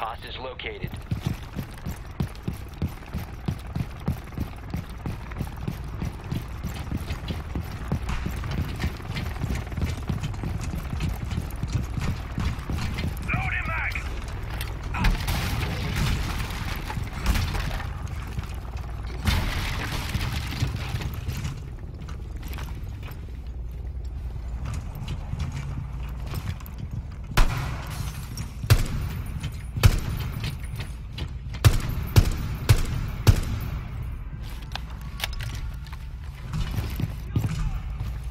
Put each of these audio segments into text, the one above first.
Hostage located.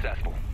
Successful.